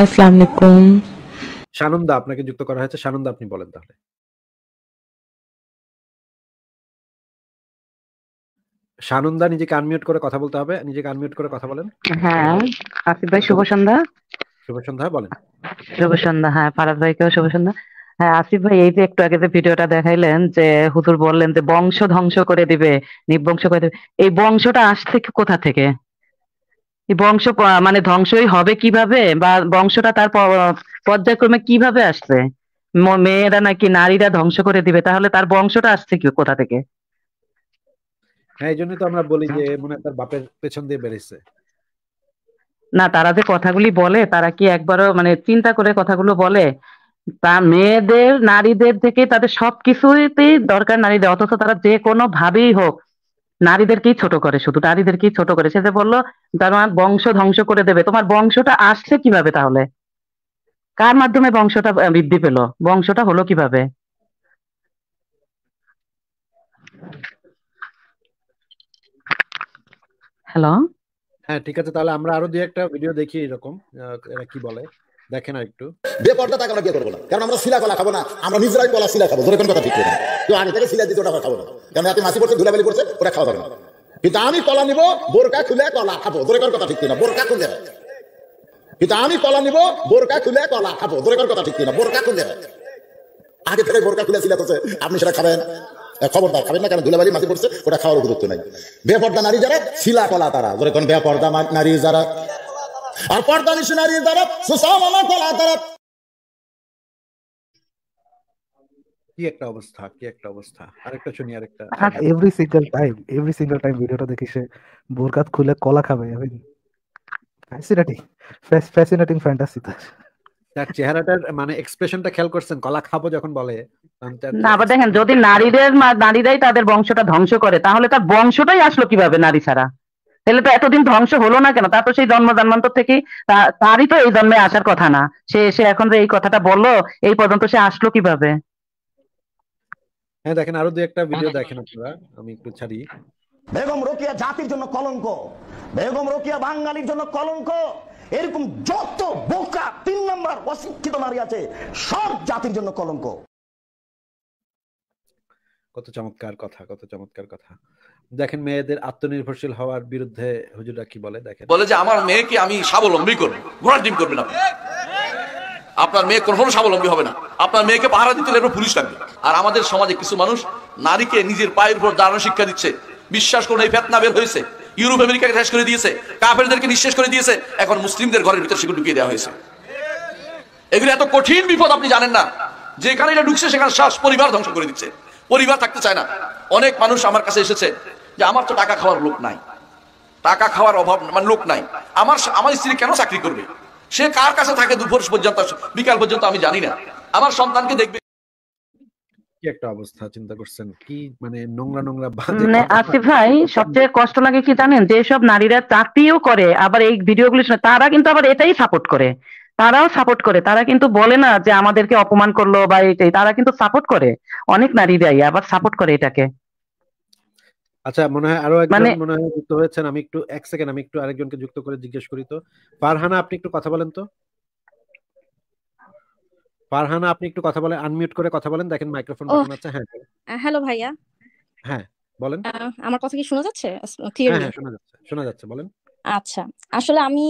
আসসালামু আলাইকুম সানন্দা আপনাকে যুক্ত করা হয়েছে। সানন্দা আপনি বলেন তাহলে। সানন্দা নিজেকে আনমিউট করে কথা বলতে হবে। নিজেকে আনমিউট করে কথা বলেন। হ্যাঁ আসিফ ভাই শুভ সন্ধ্যা। শুভ সন্ধ্যা বলেন। শুভ সন্ধ্যা হ্যাঁ ফারাদ ভাইকেও শুভ সন্ধ্যা। হ্যাঁ আসিফ ভাই এই যে একটু আগে যে ভিডিওটা দেখাইলেন যে হুজুর বললেন যে বংশ ধ্বংস করে দিবে নিবংশ করে দিবে এই বংশটা আসছে কোথা থেকে? বংশ মানে ধ্বংসই হবে কীভাবে? বা বংশটা তার পর্যায়ক্রমে কীভাবে আসছে? মেয়েরা নাকি নারীরা ধ্বংস করে দিবে? তাহলে তার বংশটা আসছে কি কোথা থেকে? হ্যাঁ এই জন্যই তো আমরা বলি যে মনে তার বাপের পেছন দিয়ে বেরিয়েছে না তারা যে কথাগুলি বলে তারা কি একবারও মানে চিন্তা করে কথাগুলো বলে? তা মেয়েদের নারীদের থেকে তাদের সবকিছুতেই দরকার নারীদের অথচ তারা যে কোনো ভাবেই হোক নারীদেরকেই ছোট করে, শুধু নারীদেরকেই ছোট করে। সে যে বলল তোমার বংশ ধ্বংস করে দেবে। তোমার বংশটা আসছে কীভাবে তাহলে? কার মাধ্যমে বংশটা বৃদ্ধি পেল? বংশটা হলো কীভাবে? হ্যালো হ্যাঁ ঠিক আছে। তাহলে আমরা আরও দুই একটা ভিডিও দেখি এরকম কি বলে। দেখেন একটু। বেপর্দা তাকে আমরা বিয়ে করব না। কারণ আমরা শিলা কলা খাব না। আমরা নিজেরাই কলা শিলা খাব। ধরে কোন কথা ঠিক করে তো আমি থেকে শিলা দিতে ওটা খাব না। কারণ এত মাসি পড়ছে, ধুলাবালি পড়ছে ওটা খাওয়া যাবে না। কিন্তু আমি কলা নিব, বোরকা খুলে কলা খাব। ধরে কোন কথা ঠিক কিনা? বোরকা খুলে। কিন্তু আমি কলা নিব, বোরকা খুলে কলা খাব। ধরে কোন কথা ঠিক কিনা? বোরকা খুলে। আগে থেকে বোরকা খুলে শিলা করছে আপনি সেটা খাবেন। খবরদার খাবেন না কারণ ধুলাবালি মাটি পড়ছে, ওটা খাওয়ার গুরুত্ব নাই। বেপর্দা নারী যারা, শিলা কলা তারা। ধরে কোন বেপর্দা নারী যারা আর পর্দা নারী যারা সুসামলা কলা তারা কি একটা অবস্থা কি একটা অবস্থা? আরেকটা শুনি আরেকটা। Every single time every single time ভিডিওটা দেখি সে বোরকাত খুলে কলা খাবে আমি ফ্যাসিনেটিং ফ্যাসিনেটিং ফ্যান্টাসি তার তার চেহারাটার মানে এক্সপ্রেশনটা খেয়াল করছেন? কলা খাব যখন বলে না আবার দেখেন যদি নারীদের নারীরাই তাদের বংশটা ধ্বংস করে তাহলে তার বংশটাই আসলো কীভাবে নারী ছাড়া? তাহলে তো এতদিন ধ্বংস হলো না কেন? তার তো সেই জন্ম জন্মান্তর থেকে তারই তো এই জন্মে আসার কথা না। সে সে এখন যে এই কথাটা বলল এই পর্যন্ত সে আসলো কীভাবে? হ্যাঁ দেখেন আরও দুই একটা ভিডিও দেখেন আপনারা। আমি একটু ছাড়ি। বেগম রোকিয়া জাতির জন্য কলঙ্ক। বেগম রোকিয়া বাঙালির জন্য কলঙ্ক। এরকম যত বোকা তিন নম্বর অশিক্ষিত নারী আছে সব জাতির জন্য কলঙ্ক। কত চমৎকার কথা, কত চমৎকার কথা। দেখেন, মেয়েদের আত্মনির্ভরশীল হওয়ার বিরুদ্ধে হুজুরা কি বলে, দেখেন? বলে যে, আমার মেয়েকে আমি স্বাবলম্বী করব, ঘোড়ার ডিম করবেন আপনি আপনার মেয়ে কখনো স্বাবলম্বী হবে না। আপনার মেয়েকে পাহারা দিতে হলে পুলিশ লাগবে। আর আমাদের সমাজে কিছু মানুষ নারীকে নিজের পায়ের উপর দাঁড়ানো শিক্ষা দিচ্ছে। বিশ্বাস করুন, এই ফেতনা বের হয়েছে। ইউরোপ, আমেরিকাকে শেষ করে দিয়েছে। কাফেরদেরকে নিঃশেষ করে দিয়েছে। এখন মুসলিমদের ঘরের ভিতরে সেগুলো ঢুকিয়ে দেওয়া হয়েছে। এগুলো এত কঠিন বিপদ আপনি জানেন না। যেখানে এটা ঢুকছে, সেখানে শ্বাস পরিবার ধ্বংস করে দিচ্ছে। পরিবার থাকতে চায় না। অনেক মানুষ আমার কাছে এসেছে যে আমার তো টাকা খাওয়ার লোক নাই। টাকা খাওয়ার অভাব মানে লোক নাই। আমার আমার স্ত্রী কেন চাকরি করবে? সে কার কাছে থাকে দুপুর পর্যন্ত বিকাল পর্যন্ত আমি জানি না। আমার সন্তানকে দেখবে কি একটা অবস্থা চিন্তা করছেন? কি মানে নোংরা নোংরা বাজে মানে। আসিফ ভাই সবচেয়ে কষ্ট লাগে কি জানেন? যেসব নারীরা চাকরিও করে আবার এই ভিডিওগুলো শুনে তারা কিন্তু আবার এটাই সাপোর্ট করে। তারাও সাপোর্ট করে। তারা কিন্তু বলে না যে আমাদেরকে অপমান করল বা এটাই তারা কিন্তু সাপোর্ট করে। অনেক নারীরাই আবার সাপোর্ট করে এটাকে। আচ্ছা মনে হয় আরও একজন মানে- মনে হয় যুক্ত হয়েছেন। আমি একটু এক সেকেন্ড আমি একটু আরেকজনকে যুক্ত করে জিজ্ঞেস করি তো। ফারহানা আপনি একটু কথা বলেন তো। ফারহানা আপনি একটু কথা বলেন আনমিউট করে কথা বলেন। দেখেন মাইক্রোফোন বাটন আছে হ্যাঁ। হ্যালো ভাইয়া। হ্যাঁ বলেন। আমার কথা কি শোনা যাচ্ছে? হ্যাঁ ক্লিয়ারলি হ্যাঁ শোনা যাচ্ছে শোনা যাচ্ছে বলেন। আচ্ছা আসলে আমি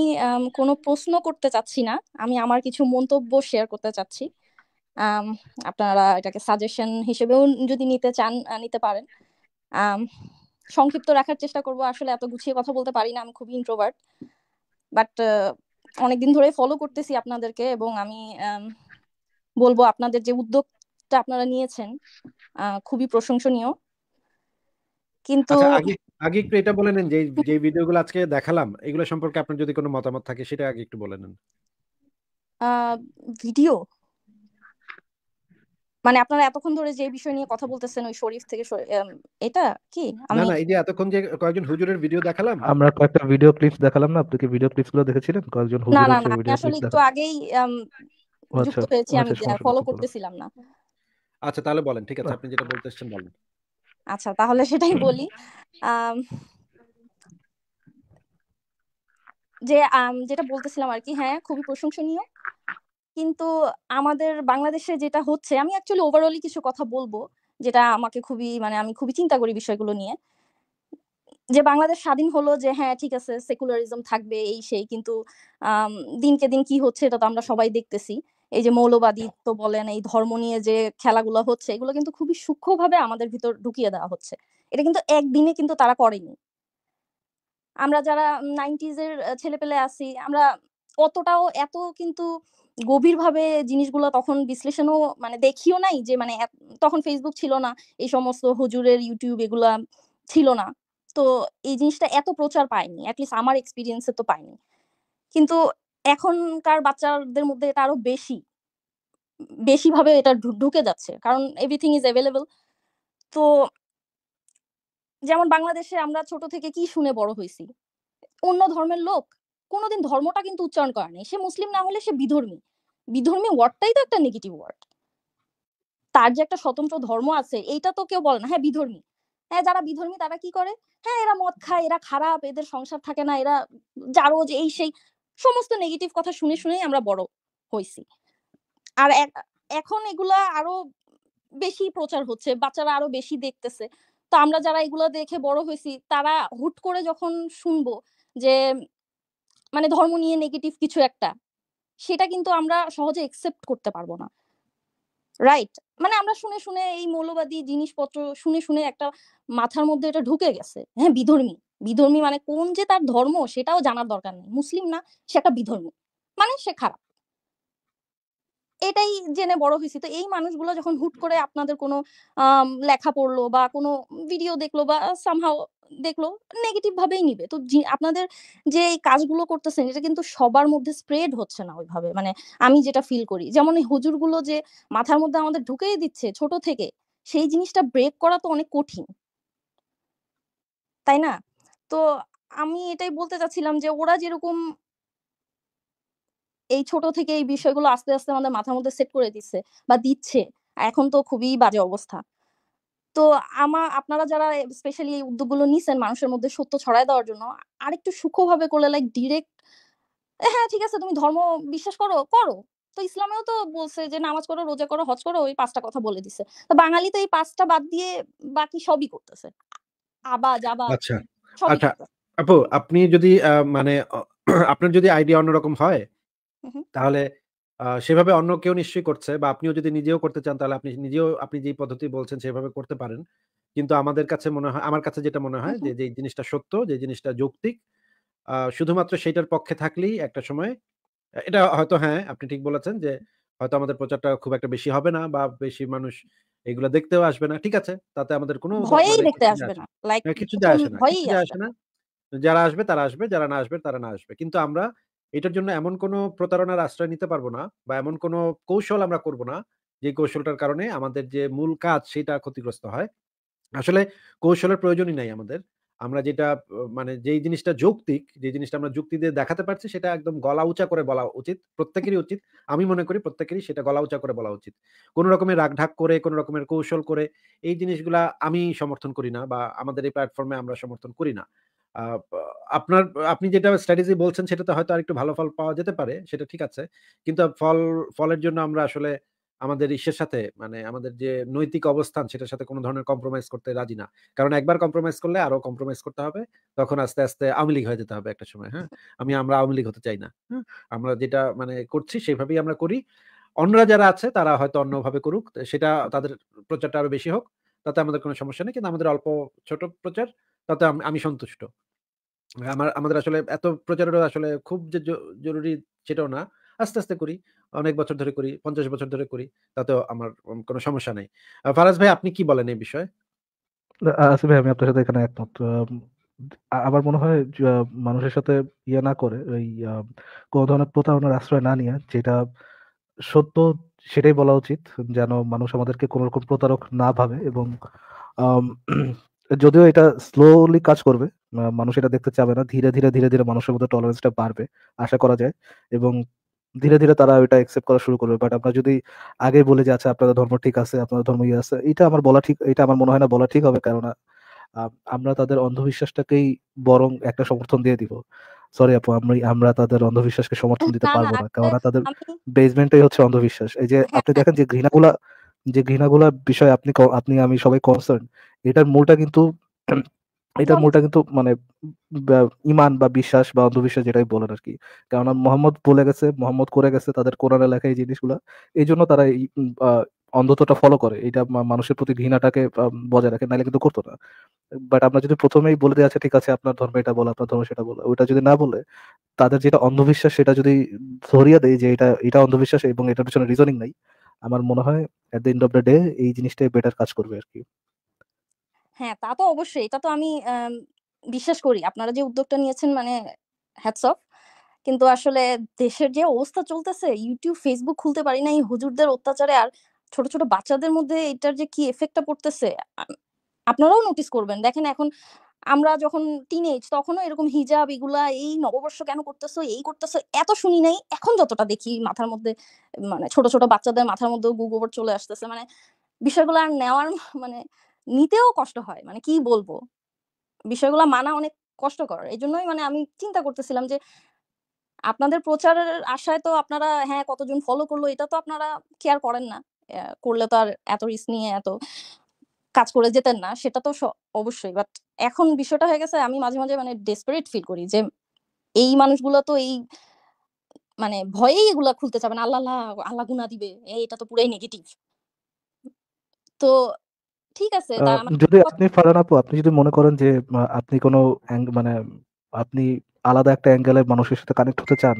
কোনো প্রশ্ন করতে চাচ্ছি না। আমি আমার কিছু মন্তব্য শেয়ার করতে চাচ্ছি। আপনারা এটাকে সাজেশন হিসেবেও যদি নিতে চান নিতে পারেন। সংক্ষিপ্ত রাখার চেষ্টা করব। আসলে এত গুছিয়ে কথা বলতে পারি না, আমি খুবই ইন্ট্রোভার্ট বাট অনেকদিন ধরে ফলো করতেছি আপনাদেরকে এবং আমি বলব আপনাদের যে উদ্যোগটা আপনারা নিয়েছেন খুবই প্রশংসনীয়। কিন্তু আচ্ছা আগে আগে একটু এটা বলে নেন যে যে ভিডিওগুলো আজকে দেখালাম এগুলো সম্পর্কে আপনার যদি কোনো মতামত থাকে সেটা আগে একটু বলে নেন। আহ ভিডিও? মানে আপনারা এতক্ষণ ধরে যে বিষয় নিয়ে কথা বলতেছেন ওই শরীফ থেকে এটা কি? না আমি না এই যে এতক্ষণ যে কয়েকজন হুজুরের ভিডিও দেখালাম। আমরা কয়েকটা ভিডিও ক্লিপস দেখালাম না? আপনি কি ভিডিও ক্লিপসগুলো দেখেছিলেন? কয়েকজন না হুজুরের না না আমি ভিডিও আসলে ক্লিপস একটু আগেই আচ্ছা যুক্ত হয়েছি আমি আচ্ছা ফলো করতেছিলাম না। আচ্ছা তাহলে বলেন ঠিক আছে আপনি যেটা বলতে এসেছেন বলেন। আচ্ছা তাহলে সেটাই বলি। যে যেটা বলতেছিলাম আর কি হ্যাঁ খুবই প্রশংসনীয়। কিন্তু আমাদের বাংলাদেশে যেটা হচ্ছে আমি অ্যাকচুয়ালি ওভারঅলি কিছু কথা বলব যেটা আমাকে খুবই মানে আমি খুবই চিন্তা করি বিষয়গুলো নিয়ে। যে বাংলাদেশ স্বাধীন হলো যে হ্যাঁ ঠিক আছে সেকুলারিজম থাকবে এই সেই কিন্তু দিনকে দিন কি হচ্ছে এটা তো আমরা সবাই দেখতেছি। এই যে মৌলবাদিত্ব বলেন, এই ধর্ম নিয়ে যে খেলাগুলো হচ্ছে, এগুলো কিন্তু খুবই সূক্ষ্মভাবে আমাদের ভিতর ঢুকিয়ে দেওয়া হচ্ছে। এটা কিন্তু একদিনে কিন্তু তারা করেনি। আমরা যারা নাইনটিজ এর ছেলেপেলে আছি, আমরা অতটাও এত কিন্তু গভীরভাবে জিনিসগুলো তখন বিশ্লেষণও মানে দেখিও নাই যে মানে তখন ফেসবুক ছিল না, এই সমস্ত হুজুরের ইউটিউব এগুলা ছিল না। তো এই জিনিসটা এত প্রচার পায়নি অ্যাটলিস্ট আমার এক্সপিরিয়েন্সে তো পাইনি কিন্তু এখনকার বাচ্চাদের মধ্যে এটা আরও বেশি বেশি ভাবে এটা ঢুকে যাচ্ছে। কারণ এভরিথিং ইজ অ্যাভেলেবল তো যেমন বাংলাদেশে আমরা ছোট থেকে কি শুনে বড় হয়েছি? অন্য ধর্মের লোক কোনোদিন ধর্মটা কিন্তু উচ্চারণ করে নাই। সে মুসলিম না হলে সে বিধর্মী। বিধর্মী ওয়ার্ডটাই তো একটা নেগেটিভ ওয়ার্ড তার যে একটা স্বতন্ত্র ধর্ম আছে, এইটা তো কেউ বলে না। হ্যাঁ বিধর্মী। হ্যাঁ যারা বিধর্মী তারা কি করে? হ্যাঁ এরা মদ খায়, এরা খারাপ, এদের সংসার থাকে না, এরা যারও যে এই সেই সমস্ত নেগেটিভ কথা শুনে শুনেই আমরা বড় হয়েছি আর এখন এগুলা আরও বেশি প্রচার হচ্ছে, বাচ্চারা আরও বেশি দেখতেছে। তো আমরা যারা এগুলো দেখে বড় হয়েছি তারা হুট করে যখন শুনব যে মানে ধর্ম নিয়ে নেগেটিভ কিছু একটা, সেটা কিন্তু আমরা সহজে একসেপ্ট করতে পারব না। রাইট মানে আমরা শুনে শুনে এই মৌলবাদী জিনিসপত্র শুনে শুনে একটা মাথার মধ্যে এটা ঢুকে গেছে। হ্যাঁ বিধর্মী। বিধর্মী মানে কোন যে তার ধর্ম সেটাও জানার দরকার নেই। মুসলিম না, সে একটা বিধর্মী। মানে সে খারাপ। এটাই জেনে বড় হয়েছি। তো এই মানুষগুলো যখন হুট করে আপনাদের কোনো লেখা পড়ল বা কোনো ভিডিও দেখল বা সামহাও দেখল নেগেটিভ ভাবেই নিবে। তো আপনাদের যে এই কাজগুলো করতেছেন, এটা কিন্তু সবার মধ্যে স্প্রেড হচ্ছে না ওইভাবে। মানে আমি যেটা ফিল করি, যেমন এই হুজুরগুলো যে মাথার মধ্যে আমাদের ঢুকেই দিচ্ছে ছোট থেকে, সেই জিনিসটা ব্রেক করা তো অনেক কঠিন। তাই না? তো আমি এটাই বলতে চাচ্ছিলাম যে, ওরা যেরকম এই ছোট থেকে এই বিষয়গুলো আস্তে আস্তে আমাদের মাথার মধ্যে সেট করে দিচ্ছে বা দিচ্ছে, এখন তো খুবই বাজে অবস্থা। তো আমা, আপনারা যারা স্পেশালি এই উদ্যোগগুলো নিছেন মানুষের মধ্যে সত্য ছড়ায় দেওয়ার জন্য, আরেকটু সূক্ষ্মভাবে করলে লাইক ডিরেক্ট হ্যাঁ ঠিক আছে, তুমি ধর্ম বিশ্বাস করো করো। তো ইসলামেও তো বলছে যে, নামাজ করো, রোজা করো, হজ করো, ওই পাঁচটা কথা বলে দিছে। তো বাঙালি তো এই পাঁচটা বাদ দিয়ে বাকি সবই করতেছে। আবা যাবা আচ্ছা। আচ্ছা আপু আপনি যদি মানে আপনার যদি আইডিয়া অন্যরকম হয়। তাহলে সেভাবে অন্য কেউ নিশ্চয়ই করছে বা আপনিও যদি নিজেও করতে চান তাহলে আপনি নিজেও আপনি যে পদ্ধতি বলছেন সেভাবে করতে পারেন কিন্তু আমাদের কাছে মনে হয় আমার কাছে যেটা মনে হয় যে। যে জিনিসটা সত্য যে জিনিসটা যৌক্তিক আহ, শুধুমাত্র সেটার পক্ষে থাকলেই একটা সময় এটা হয়তো হ্যাঁ আপনি ঠিক বলেছেন যে হয়তো আমাদের প্রচারটা খুব একটা বেশি হবে না বা বেশি মানুষ এগুলো দেখতেও আসবে না। ঠিক আছে? তাতে আমাদের কোনো মানে দেখতে কিছু আসবে না। লাইক হ্যাঁ, কিছু যায় আসে না কিছু যায় আসে না। যারা আসবে তারা আসবে যারা না আসবে তারা না আসবে। কিন্তু আমরা এটার জন্য এমন কোনো প্রতারণার আশ্রয় নিতে পারব না বা এমন কোনো কৌশল আমরা করব না যে কৌশলটার কারণে আমাদের যে মূল কাজ সেটা ক্ষতিগ্রস্ত হয়। আসলে কৌশলের প্রয়োজনই নাই আমাদের। আমরা যেটা মানে যেই জিনিসটা যৌক্তিক যে জিনিসটা আমরা যুক্তি দিয়ে দেখাতে পারছি, সেটা একদম গলা উঁচা করে বলা উচিত। প্রত্যেকেরই উচিত। আমি মনে করি প্রত্যেকেরই সেটা গলা উঁচা করে বলা উচিত। কোনো রকমের রাগঢাক করে, কোনো রকমের কৌশল করে এই জিনিসগুলা আমি সমর্থন করি না বা আমাদের এই প্ল্যাটফর্মে আমরা সমর্থন করি না। আপনার, আপনি যেটা স্ট্র্যাটেজি বলছেন সেটাতে হয়তো আরেকটু ভালো ফল পাওয়া যেতে পারে, সেটা ঠিক আছে। কিন্তু ফল, ফলের জন্য আমরা আসলে আমাদের ইসের সাথে মানে আমাদের যে নৈতিক অবস্থান, সেটার সাথে কোনো ধরনের কম্প্রোমাইজ করতে রাজি না। কারণ একবার কম্প্রোমাইজ করলে আরও কম্প্রোমাইজ করতে হবে, তখন আস্তে আস্তে আওয়ামী লীগ হয়ে যেতে হবে একটা সময় হ্যাঁ? আমি, আমরা আওয়ামী লীগ হতে চাই না হ্যাঁ? আমরা যেটা মানে করছি সেভাবেই আমরা করি। অন্যরা যারা আছে, তারা হয়তো অন্যভাবে করুক সেটা তাদের প্রচারটা আরও বেশি হোক, তাতে আমাদের কোনো সমস্যা নেই, কিন্তু আমাদের অল্প ছোট প্রচার, তাতে আমি আমি সন্তুষ্ট। আমার, আমাদের আসলে এত প্রচারেরও আসলে খুব যে জরুরি সেটাও না, আস্তে আস্তে করি। অনেক বছর ধরে করি, পঞ্চাশ বছর ধরে করি, তাতেও আমার কোনো সমস্যা নেই। ফারাজ ভাই, আপনি কি বলেন এই বিষয়ে? আসিফ ভাই, আমি আপনার সাথে এখানে একমত। আমার মনে হয় মানুষের সাথে ইয়ে না করে, ওই কোনো ধরনের প্রতারণার আশ্রয় না নিয়ে, যেটা সত্য সেটাই বলা উচিত, যেন মানুষ আমাদেরকে কোনো রকম প্রতারক না ভাবে এবং যদিও এটা স্লোলি কাজ করবে মানুষ এটা দেখতে চাবে না, ধীরে ধীরে ধীরে ধীরে মানুষের মধ্যে টলারেন্সটা বাড়বে, আশা করা যায়। এবং ধীরে ধীরে তারা এটা একসেপ্ট করা শুরু করবে। বাট আমরা যদি আগে বলে যে আচ্ছা আপনাদের ধর্ম ঠিক আছে আপনাদের ধর্ম ইয়ে আছে এটা আমার বলা ঠিক এটা আমার মনে হয় না বলা ঠিক হবে। কারণ আমরা তাদের অন্ধবিশ্বাসটাকেই বরং একটা সমর্থন দিয়ে দিব। সরি আপু আমরা আমরা তাদের অন্ধবিশ্বাসকে সমর্থন দিতে পারব না। কারণ তাদের আমি বেসমেন্টটাই হচ্ছে অন্ধবিশ্বাস। এই যে আপনি দেখেন যে ঘৃণাগুলা যে ঘৃণাগুলা বিষয়ে আপনি আপনি আমি সবাই কনসার্ন এটার মূলটা কিন্তু এটার ধর্ম মূলটা কিন্তু মানে ইমান বা বিশ্বাস বা অন্ধবিশ্বাস যেটাই বলেন আর কি কেননা মোহাম্মদ বলে গেছে মোহাম্মদ করে গেছে তাদের কোরআনে লেখা এই জিনিসগুলা। এই জন্য তারা অন্ধত্বটা ফলো করে। এটা মানুষের প্রতি ঘৃণাটাকে বজায় রাখে। নাহলে কিন্তু করতো না। বাট আমরা যদি প্রথমেই বলে দিই আছে ঠিক আছে আপনার ধর্ম এটা বলো আপনার ধর্ম সেটা বলো। ওটা যদি না বলে তাদের যেটা অন্ধবিশ্বাস সেটা যদি ধরিয়ে দেয় যে এটা এটা অন্ধবিশ্বাস এবং এটার পিছনে রিজনিং নাই আমার মনে হয় at the end of the day এই জিনিসটাই বেটার কাজ করবে আর কি হ্যাঁ তা তো অবশ্যই। এটা তো আমি বিশ্বাস করি। আপনারা যে উদ্যোগটা নিয়েছেন মানে হ্যাটস অফ কিন্তু আসলে দেশের যে অবস্থা চলতেছে ইউটিউব ফেসবুক খুলতে পারি না এই হুজুরদের অত্যাচারে আর ছোট ছোট বাচ্চাদের মধ্যে এটার যে কি এফেক্টটা পড়তেছে আপনারাও নোটিস করবেন। দেখেন এখন আমরা যখন টিনেজ তখনও এরকম হিজাব এগুলা, এই নববর্ষ কেন করতেছো, এই করতেছো, এত শুনি নাই। এখন যতটা দেখি মাথার মধ্যে মানে ছোট ছোট বাচ্চাদের মাথার মধ্যে গুগোবর চলে আসতেছে। মানে বিষয়গুলো আর নেওয়ার মানে নিতেও কষ্ট হয়। মানে কি বলব? বিষয়গুলো মানা অনেক কষ্টকর। এই জন্যই মানে আমি চিন্তা করতেছিলাম যে, আপনাদের প্রচারের আশায় তো আপনারা হ্যাঁ কতজন ফলো করল, এটা তো আপনারা কেয়ার করেন না। করলে তো আর এত রিস্ক নিয়ে এত কাজ করে যেতেন না, সেটা তো অবশ্যই। বাট এখন বিষয়টা হয়ে গেছে, আমি মাঝে মাঝে মানে ডেসপারেট ফিল করি যে, এই মানুষগুলো তো এই মানে ভয়েই এগুলা খুলতে চাবে না। আল্লাহ আল্লাহ আল্লাহ গুনা দিবে। এটা তো পুরাই নেগেটিভ তো ঠিক আছে আমার যদি আপনি ফারান আপু আপনি যদি মনে করেন যে আপনি কোনো মানে আপনি আলাদা একটা অ্যাঙ্গেলে মানুষের সাথে কানেক্ট হতে চান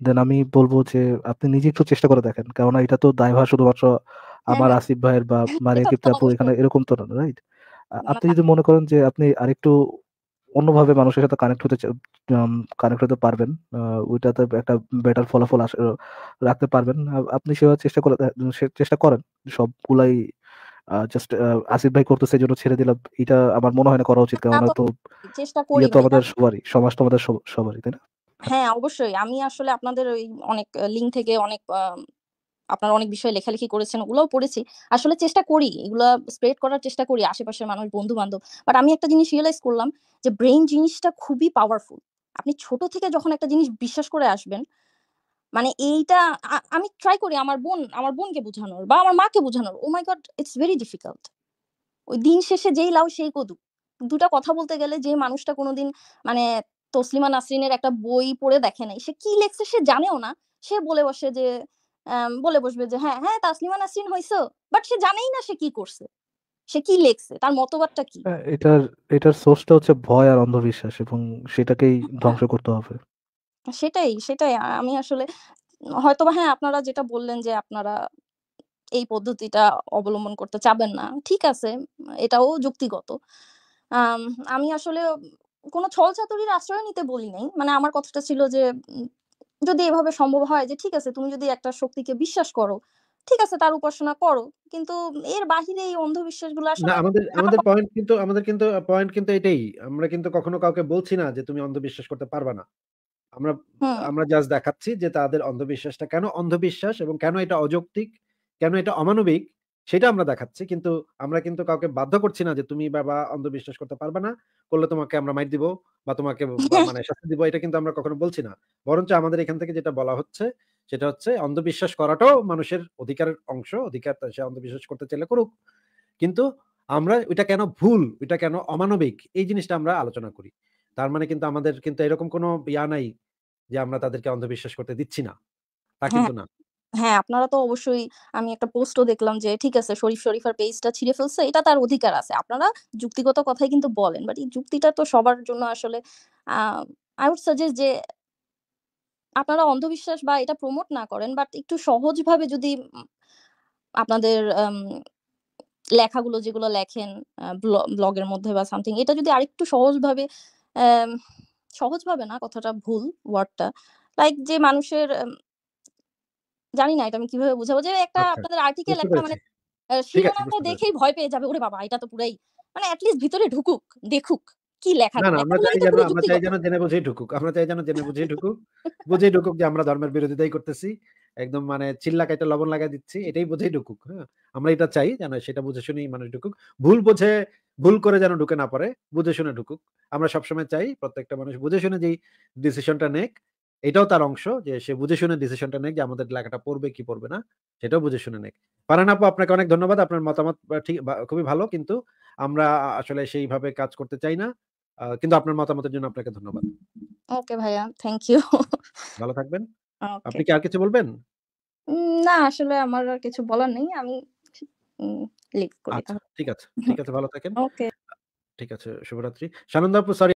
দেন আমি বলব যে আপনি নিজে একটু চেষ্টা করে দেখেন। কেননা এটা তো দায়ভার শুধুমাত্র হ্যাঁ আমার হ্যাঁ। আসিফ ভাইয়ের বা মারিয়া এটা আপু এখানে এরকম তো না রাইট আপনি যদি মনে করেন যে আপনি আরেকটু অন্যভাবে মানুষের সাথে কানেক্ট হতে কানেক্ট হতে পারবেন ওইটাতে একটা বেটার ফলাফল আস- রাখতে পারবেন আপনি সেভাবে চেষ্টা করে চেষ্টা করেন। সবগুলাই জাস্ট আসিফ ভাই করতেছে জন্য ছেড়ে দিলাম। এটা আমার মনে হয় না করা উচিত কেননা তো চেষ্টা করি ইয়ে তো আমাদের সবারই সমাজ তো আমাদের সবারই তাই না? হ্যাঁ অবশ্যই। আমি আসলে আপনাদের ওই অনেক লিঙ্ক থেকে অনেক আপনারা অনেক বিষয়ে লেখালেখি করেছেন ওগুলোও পড়েছি। আসলে চেষ্টা করি এগুলা স্প্রেড করার চেষ্টা করি আশেপাশের মানুষ বন্ধু বান্ধব বাট আমি একটা জিনিস রিয়েলাইজ করলাম যে ব্রেইন জিনিসটা খুবই পাওয়ারফুল আপনি ছোট থেকে যখন একটা জিনিস বিশ্বাস করে আসবেন মানে এইটা আমি ট্রাই করি আমার বোন আমার বোনকে বোঝানোর বা আমার মাকে বোঝানোর। ও my god it's very difficult ওই দিন শেষে যেই লাউ সেই কদু। দুটা কথা বলতে গেলে যে মানুষটা কোনোদিন মানে তসলিমা নাসরিনের একটা বই পড়ে দেখে নাই সে কি লেখছে সে জানেও না। সে বলে বসে যে বলে বসবে যে হ্যাঁ হ্যাঁ তাসলিমা নাসরিন হইছো বাট সে জানেই না সে কি করছে। সে কি লেখছে তার মতবাদটা কি? হ্যাঁ, এটার এটার সোর্সটা হচ্ছে ভয় আর অন্ধবিশ্বাস এবং সেটাকেই ধ্বংস করতে হবে। সেটাই সেটাই। আ- আমি আসলে হয়তো হ্যাঁ আপনারা যেটা বললেন যে আপনারা এই পদ্ধতিটা অবলম্বন করতে চাবেন না ঠিক আছে এটাও যুক্তিগত। আম, আমি আসলে কোনো ছলচাতুরির আশ্রয় নিতে বলি নাই। মানে আমার কথাটা ছিল যে উম, যদি এভাবে সম্ভব হয় যে ঠিক আছে তুমি যদি একটা শক্তিকে বিশ্বাস করো ঠিক আছে তার উপাসনা করো। কিন্তু এর বাহিরে এই অন্ধবিশ্বাসগুলো না আসলে আমাদের আমার আমাদের পয়েন্ট কিন্তু আমাদের কিন্তু পয়েন্ট কিন্তু এটাই। আমরা কিন্তু কখনো কাউকে বলছি না যে তুমি অন্ধবিশ্বাস করতে পারবা না। আমরা আমরা জাস্ট দেখাচ্ছি যে তাদের অন্ধবিশ্বাসটা কেন অন্ধবিশ্বাস এবং কেন এটা অযৌক্তিক কেন এটা অমানবিক সেটা আমরা দেখাচ্ছি। কিন্তু আমরা কিন্তু কাউকে বাধ্য করছি না যে তুমি বাবা অন্ধবিশ্বাস করতে পারবে না করলে তোমাকে আমরা মাইর দিব বা তোমাকে মানে শাস্তি দিব এটা কিন্তু আমরা কখনো বলছি না। বরঞ্চ আমাদের এখান থেকে যেটা বলা হচ্ছে সেটা হচ্ছে অন্ধবিশ্বাস করাটাও মানুষের অধিকারের অংশ অধিকার সে অন্ধবিশ্বাস করতে চাইলে করুক। কিন্তু আমরা ওইটা কেন ভুল ওইটা কেন অমানবিক এই জিনিসটা আমরা আলোচনা করি। তার মানে কিন্তু আমাদের কিন্তু এরকম কোনো ইয়া নাই যে আমরা তাদেরকে অন্ধবিশ্বাস করতে দিচ্ছি না। তা হ্যাঁ কিন্তু না। হ্যাঁ আপনারা তো অবশ্যই আমি একটা পোস্টও দেখলাম যে ঠিক আছে শরীফ শরীফার পেজটা ছিঁড়ে ফেলছে এটা তার অধিকার আছে। আপনারা যুক্তিগত কথাই কিন্তু বলেন বাট এই যুক্তিটা তো সবার জন্য আসলে আই উড সাজেস্ট যে আপনারা অন্ধবিশ্বাস বা এটা প্রমোট না করেন বাট একটু সহজভাবে যদি আপনাদের লেখাগুলো যেগুলো লেখেন ব্লগের মধ্যে বা সামথিং এটা যদি আরেকটু সহজভাবে সহজভাবে না কথাটা ভুল ওয়ার্ডটা লাইক যে মানুষের জানি না এটা আমি কীভাবে বুঝাবো। যে একটা আচ্ছা আপনাদের আর্টিকেল একটা মানে শিরোনামটা দেখেই ভয় পেয়ে যাবে ওরে বাবা এটা তো পুরাই মানে অ্যাটলিস্ট ভিতরে ঢুকুক দেখুক কি লেখা না আমরা চাই যেন আমরা চাই যেন জেনে বুঝেই ঢুকুক আমরা চাই যেন জেনে বুঝেই ঢুকুক বুঝেই ঢুকুক যে আমরা ধর্মের বিরোধিতাই করতেছি। একদম মানে চিল্লা কাইটা লবণ লাগাই দিচ্ছি এটাই বোঝেই ঢুকুক। হ্যাঁ? আমরা এটা চাই যেন সেটা বুঝে শুনেই মানুষ ঢুকুক। ভুল বুঝে ভুল করে যেন ঢুকে না পারে, বুঝে শুনে ঢুকুক। আমরা সবসময় চাই প্রত্যেকটা মানুষ বুঝে শুনে যেই ডিসিশনটা নেক, এটাও তার অংশ যে সে বুঝে শুনে ডিসিশনটা নেক যে আমাদের লেখাটা পড়বে কি পড়বে না, সেটাও বুঝে শুনে নেক। ফারহান আপু আপনাকে অনেক ধন্যবাদ। আপনার মতামত ঠিক খুবই ভালো কিন্তু আমরা আসলে সেইভাবে কাজ করতে চাই না। কিন্তু আপনার মতামতের জন্য আপনাকে ধন্যবাদ। ওকে ভাইয়া, থ্যাংক ইউ। ভালো থাকবেন। ওকে। আপনি কি আর কিছু বলবেন? উম না আসলে আমার আর কিছু বলার নেই। আমি উম লিভ করি আচ্ছা, তাহলে। ঠিক আছে। ঠিক আছে ভালো থাকেন। ওকে। ঠিক আছে, শুভরাত্রি। সানন্দা আপু সরি